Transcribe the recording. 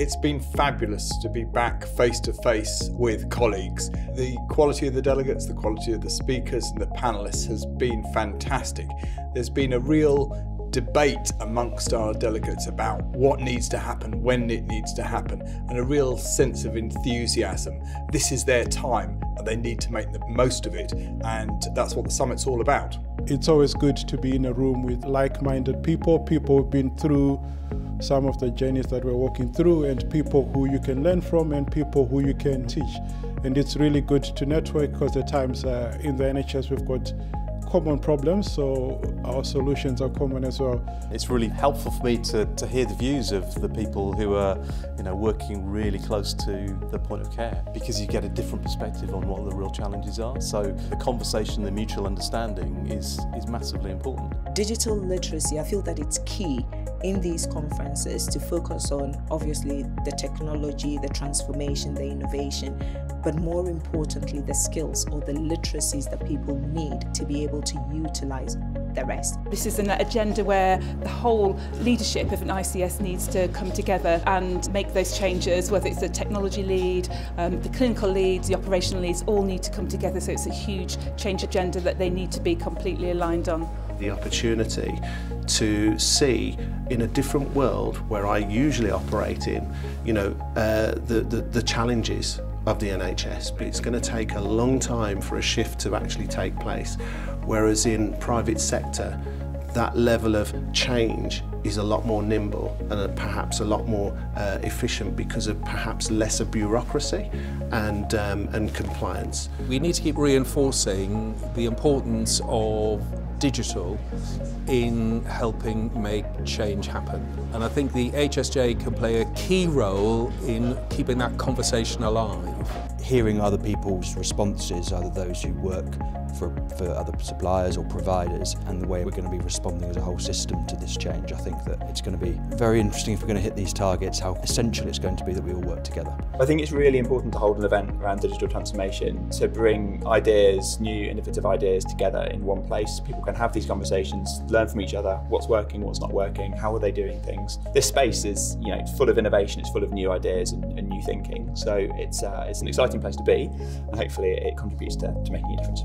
It's been fabulous to be back face to face with colleagues. The quality of the delegates, the quality of the speakers and the panelists has been fantastic. There's been a real debate amongst our delegates about what needs to happen, when it needs to happen, and a real sense of enthusiasm. This is their time and they need to make the most of it, and that's what the summit's all about. It's always good to be in a room with like minded people, people who've been through some of the journeys that we're walking through, and people who you can learn from, and people who you can teach. And it's really good to network because at times uh, in the NHS we've got common problems, so our solutions are common as well. It's really helpful for me to, to hear the views of the people who are you know, working really close to the point of care because you get a different perspective on what the real challenges are. So the conversation, the mutual understanding is, is massively important. Digital literacy, I feel that it's key in these conferences to focus on obviously the technology, the transformation, the innovation, but more importantly, the skills or the literacies that people need to be able to utilize the rest. This is an agenda where the whole leadership of an ICS needs to come together and make those changes, whether it's the technology lead, um, the clinical leads, the operational leads, all need to come together. So it's a huge change agenda that they need to be completely aligned on. The opportunity to see in a different world where I usually operate in, you know, uh, the, the, the challenges of the NHS, but it's going to take a long time for a shift to actually take place. Whereas in private sector, that level of change is a lot more nimble and perhaps a lot more uh, efficient because of perhaps lesser bureaucracy and, um, and compliance. We need to keep reinforcing the importance of digital in helping make change happen. And I think the HSJ can play a key role in keeping that conversation alive. Hearing other people's responses, either those who work for, for other suppliers or providers and the way we're going to be responding as a whole system to this change. I think that it's going to be very interesting if we're going to hit these targets, how essential it's going to be that we all work together. I think it's really important to hold an event around digital transformation to bring ideas, new innovative ideas together in one place. People can have these conversations, learn from each other, what's working, what's not working, how are they doing things. This space is you know full of innovation, it's full of new ideas and, and new thinking. So it's, uh, it's an exciting place to be and hopefully it contributes to, to making a difference.